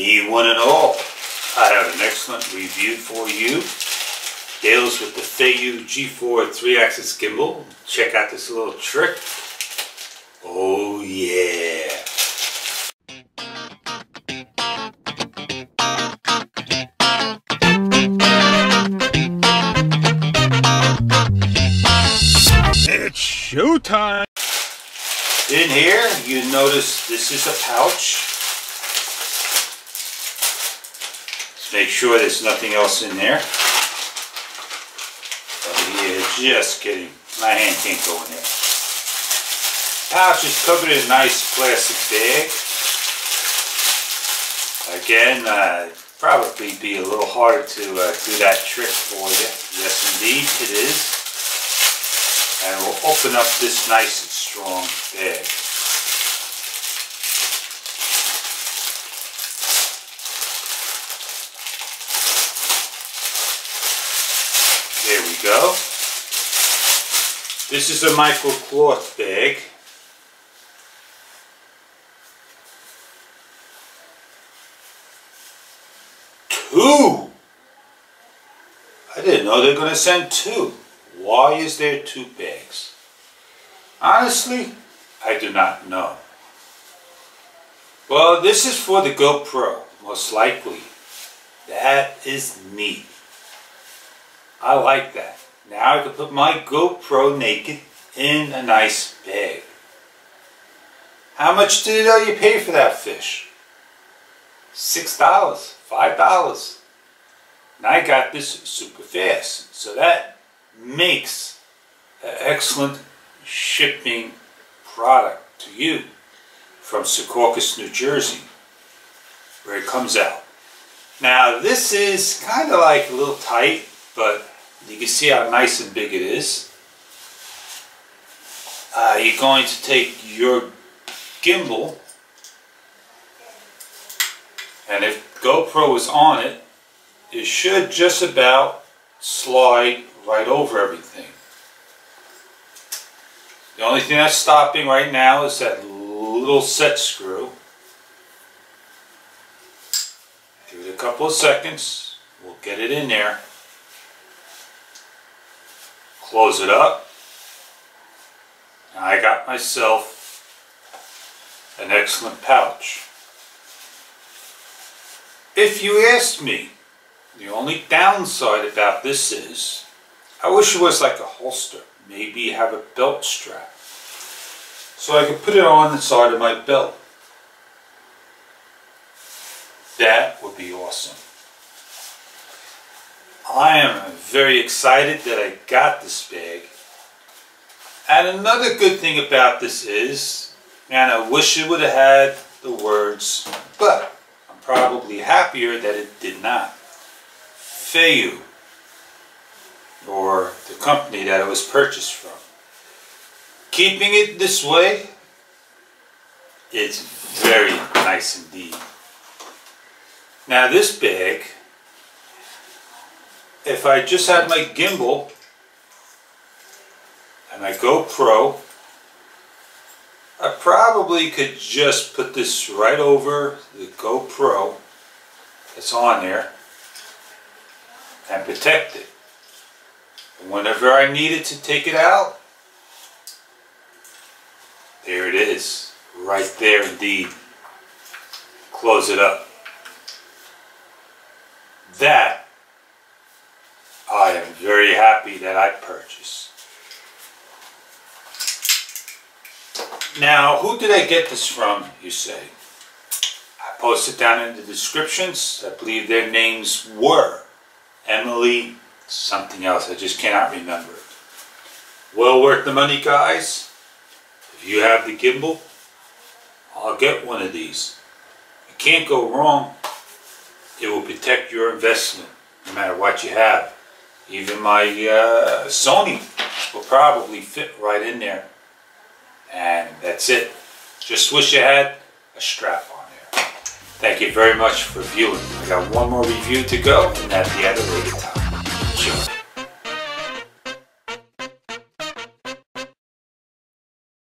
one and all, I have an excellent review for you. Deals with the Feiyu G4 3-axis gimbal. Check out this little trick. Oh yeah. It's showtime! In here, you notice this is a pouch. Make sure there's nothing else in there. Oh yeah, just kidding. My hand can't go in there. Pouch is covered in a nice plastic bag. Again, uh, probably be a little harder to uh, do that trick for you. Yes, indeed, it is. And we'll open up this nice and strong bag. We go. This is a microcloth bag. Two! I didn't know they're going to send two. Why is there two bags? Honestly, I do not know. Well, this is for the GoPro, most likely. That is neat. I like that. Now I can put my GoPro naked in a nice bag. How much did you pay for that fish? Six dollars, five dollars. And I got this super fast. So that makes an excellent shipping product to you from Secaucus, New Jersey, where it comes out. Now this is kind of like a little tight, but you can see how nice and big it is. Uh, you're going to take your gimbal, and if GoPro is on it, it should just about slide right over everything. The only thing that's stopping right now is that little set screw. Give it a couple of seconds. We'll get it in there. Close it up. I got myself an excellent pouch. If you ask me, the only downside about this is, I wish it was like a holster. Maybe have a belt strap. So I could put it on the side of my belt. That would be awesome. I am very excited that I got this bag. And another good thing about this is, and I wish it would have had the words, but I'm probably happier that it did not. Feiyu, or the company that it was purchased from. Keeping it this way, it's very nice indeed. Now this bag, if I just had my gimbal and my GoPro, I probably could just put this right over the GoPro that's on there and protect it. And whenever I needed to take it out, there it is, right there indeed. Close it up. That happy that I purchased. Now, who did I get this from, you say? I posted down in the descriptions. I believe their names were Emily something else. I just cannot remember it. Well worth the money, guys. If you have the gimbal, I'll get one of these. You can't go wrong. It will protect your investment, no matter what you have. Even my uh, Sony will probably fit right in there. And that's it. Just wish you had a strap on there. Thank you very much for viewing. I got one more review to go, and that's the a later time. Sure.